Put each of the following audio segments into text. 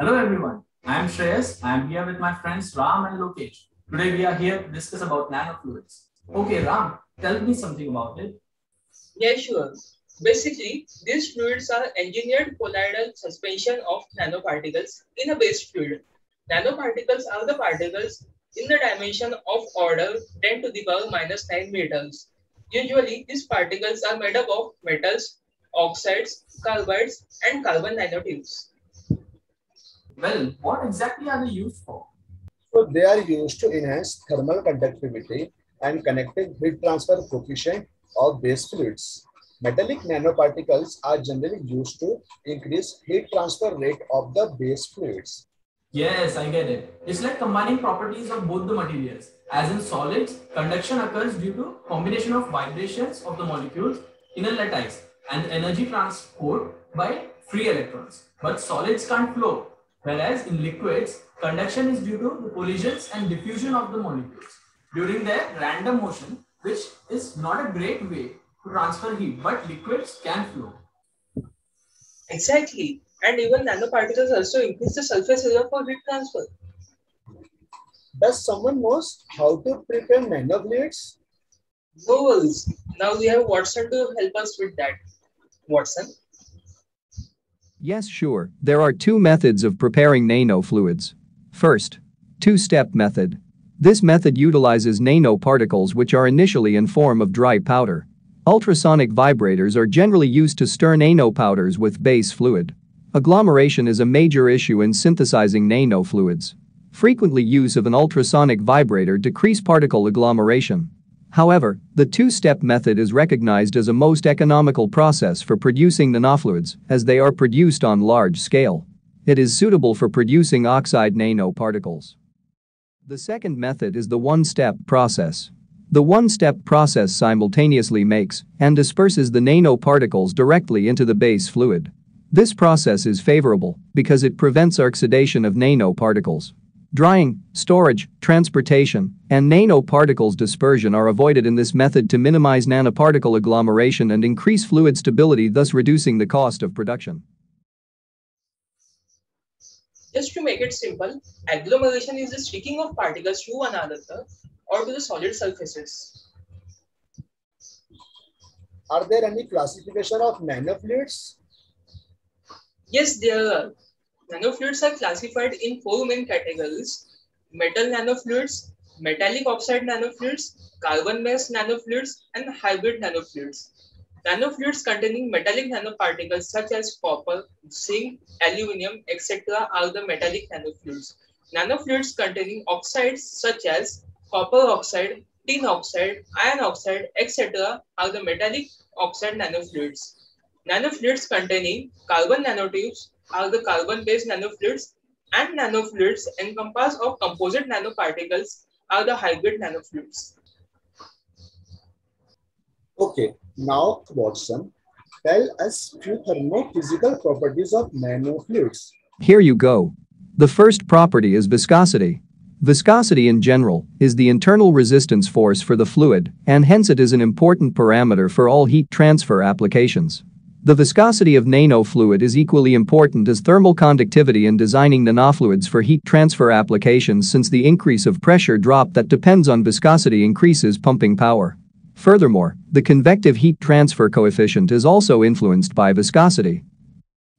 Hello everyone, I am Shreyas. I am here with my friends Ram and Lokesh. Today we are here to discuss about nanofluids. Okay, Ram, tell me something about it. Yeah, sure. Basically, these fluids are engineered colloidal suspension of nanoparticles in a base fluid. Nanoparticles are the particles in the dimension of order 10 to the power minus 9 meters. Usually, these particles are made up of metals, oxides, carbides, and carbon nanotubes. Well, what exactly are they used for? So they are used to enhance thermal conductivity and convective heat transfer coefficient of base fluids. Metallic nanoparticles are generally used to increase heat transfer rate of the base fluids. Yes, I get it. It's like combining properties of both the materials. As in solids, conduction occurs due to combination of vibrations of the molecules in a lattice and energy transport by free electrons. But solids can't flow, whereas in liquids, conduction is due to the collisions and diffusion of the molecules during their random motion, which is not a great way to transfer heat, but liquids can flow. Exactly. And even nanoparticles also increase the surface area for heat transfer. Does someone knows how to prepare nanofluids? No worries. Now we have Watson to help us with that. Watson? Yes, sure. There are two methods of preparing nanofluids. First, two-step method. This method utilizes nanoparticles which are initially in form of dry powder. Ultrasonic vibrators are generally used to stir nanopowders with base fluid. Agglomeration is a major issue in synthesizing nanofluids. Frequently use of an ultrasonic vibrator decrease particle agglomeration. However, the two-step method is recognized as a most economical process for producing nanofluids as they are produced on large scale. It is suitable for producing oxide nanoparticles. The second method is the one-step process. The one-step process simultaneously makes and disperses the nanoparticles directly into the base fluid. This process is favorable because it prevents oxidation of nanoparticles. Drying, storage, transportation, and nanoparticles dispersion are avoided in this method to minimize nanoparticle agglomeration and increase fluid stability thus reducing the cost of production. Just to make it simple, agglomeration is the sticking of particles to one another or to the solid surfaces. Are there any classification of nanofluids? Yes, there are. Nanofluids are classified in four main categories. Metal nanofluids, metallic oxide nanofluids, carbon-based nanofluids, and hybrid nanofluids. Nanofluids containing metallic nanoparticles such as copper, zinc, aluminum, etc. are the metallic nanofluids. Nanofluids containing oxides such as copper oxide, tin oxide, iron oxide, etc. are the metallic oxide nanofluids. Nanofluids containing carbon nanotubes are the carbon-based nanofluids and nanofluids encompass of composite nanoparticles are the hybrid nanofluids. Okay, now Watson, tell us few thermophysical properties of nanofluids. Here you go. The first property is viscosity. Viscosity in general is the internal resistance force for the fluid and hence it is an important parameter for all heat transfer applications. The viscosity of nanofluid is equally important as thermal conductivity in designing nanofluids for heat transfer applications since the increase of pressure drop that depends on viscosity increases pumping power. Furthermore, the convective heat transfer coefficient is also influenced by viscosity.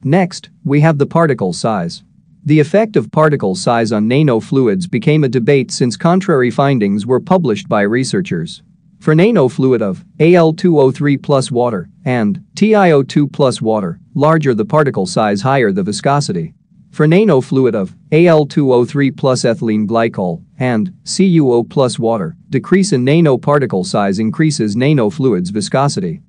Next, we have the particle size. The effect of particle size on nanofluids became a debate since contrary findings were published by researchers. For nanofluid of Al2O3 plus water and TiO2 plus water, larger the particle size higher the viscosity. For nanofluid of Al2O3 plus ethylene glycol and CuO plus water, decrease in nanoparticle size increases nanofluid's viscosity.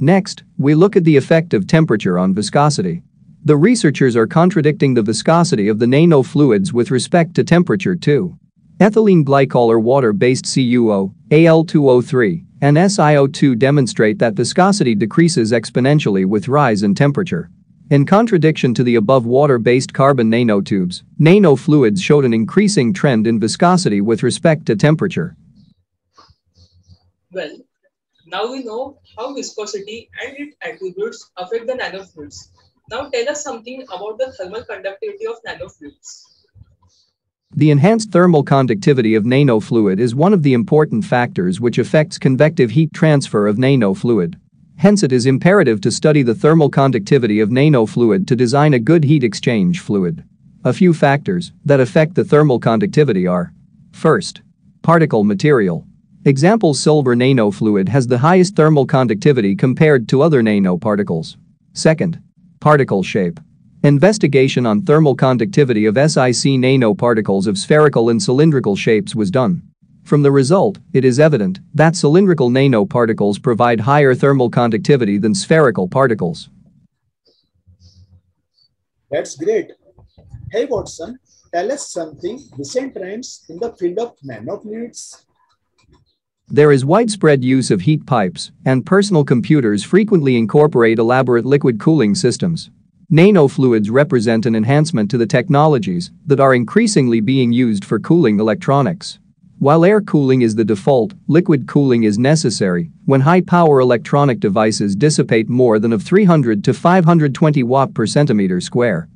Next, we look at the effect of temperature on viscosity. The researchers are contradicting the viscosity of the nanofluids with respect to temperature too. Ethylene glycol or water-based CuO, Al2O3, and SiO2 demonstrate that viscosity decreases exponentially with rise in temperature. In contradiction to the above water-based carbon nanotubes, nanofluids showed an increasing trend in viscosity with respect to temperature. Well, now we know how viscosity and its attributes affect the nanofluids. Now tell us something about the thermal conductivity of nanofluids. The enhanced thermal conductivity of nanofluid is one of the important factors which affects convective heat transfer of nanofluid. Hence it is imperative to study the thermal conductivity of nanofluid to design a good heat exchange fluid. A few factors that affect the thermal conductivity are First, particle material. Example silver nanofluid has the highest thermal conductivity compared to other nanoparticles. Second, particle shape. Investigation on thermal conductivity of SiC nanoparticles of spherical and cylindrical shapes was done. From the result, it is evident that cylindrical nanoparticles provide higher thermal conductivity than spherical particles. That's great. Hey Watson, tell us something recent trends in the field of nanofluids. There is widespread use of heat pipes, and personal computers frequently incorporate elaborate liquid cooling systems. Nanofluids represent an enhancement to the technologies that are increasingly being used for cooling electronics. While air cooling is the default, liquid cooling is necessary when high-power electronic devices dissipate more than of 300 to 520 watt per centimeter square.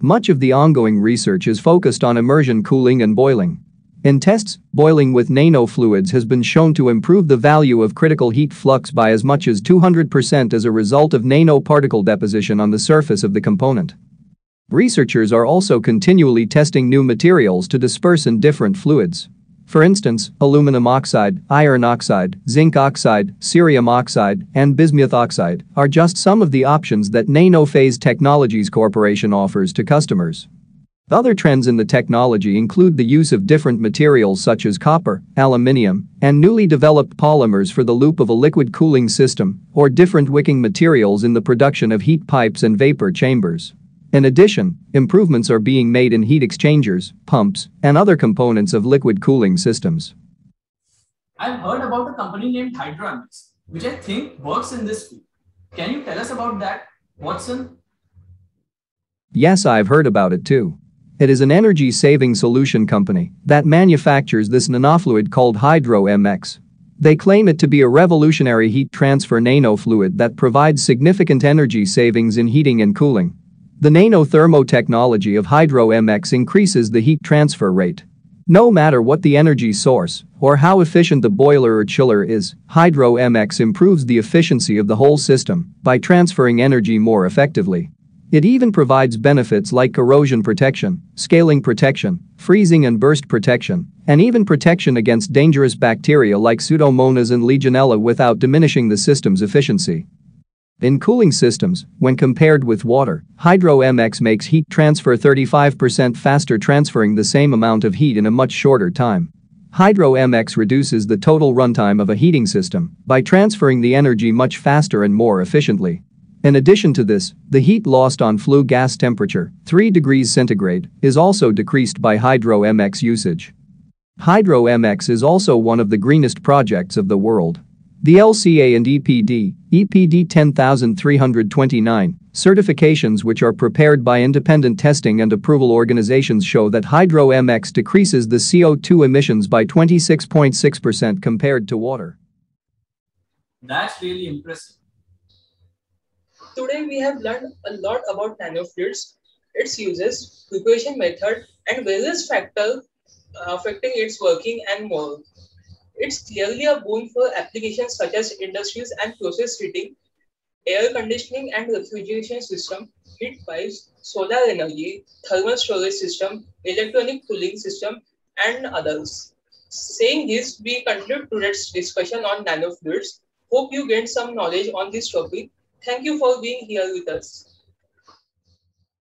Much of the ongoing research is focused on immersion cooling and boiling. In tests, boiling with nanofluids has been shown to improve the value of critical heat flux by as much as 200% as a result of nanoparticle deposition on the surface of the component. Researchers are also continually testing new materials to disperse in different fluids. For instance, aluminum oxide, iron oxide, zinc oxide, cerium oxide, and bismuth oxide are just some of the options that Nanophase Technologies Corporation offers to customers. Other trends in the technology include the use of different materials such as copper, aluminium, and newly developed polymers for the loop of a liquid cooling system, or different wicking materials in the production of heat pipes and vapor chambers. In addition, improvements are being made in heat exchangers, pumps, and other components of liquid cooling systems. I've heard about a company named Hydro-MX, which I think works in this field. Can you tell us about that, Watson? Yes, I've heard about it too. It is an energy-saving solution company that manufactures this nanofluid called Hydro-MX. They claim it to be a revolutionary heat transfer nanofluid that provides significant energy savings in heating and cooling. The nanothermo technology of Hydro-MX increases the heat transfer rate. No matter what the energy source or how efficient the boiler or chiller is, Hydro-MX improves the efficiency of the whole system by transferring energy more effectively. It even provides benefits like corrosion protection, scaling protection, freezing and burst protection, and even protection against dangerous bacteria like Pseudomonas and Legionella without diminishing the system's efficiency. In cooling systems, when compared with water, Hydro-MX makes heat transfer 35% faster transferring the same amount of heat in a much shorter time. Hydro-MX reduces the total runtime of a heating system by transferring the energy much faster and more efficiently. In addition to this, the heat lost on flue gas temperature, 3 degrees centigrade, is also decreased by Hydro-MX usage. Hydro-MX is also one of the greenest projects of the world. The LCA and EPD, EPD 10329, certifications which are prepared by independent testing and approval organizations show that Hydro-MX decreases the CO2 emissions by 26.6% compared to water. That's really impressive. Today we have learned a lot about nanofluids, its uses, preparation method, and various factors uh, affecting its working and more. It's clearly a boon for applications such as industries and process heating, air conditioning and refrigeration system, heat pipes, solar energy, thermal storage system, electronic cooling system, and others. Saying this, we conclude today's discussion on nanofluids. Hope you gained some knowledge on this topic Thank you for being here with us.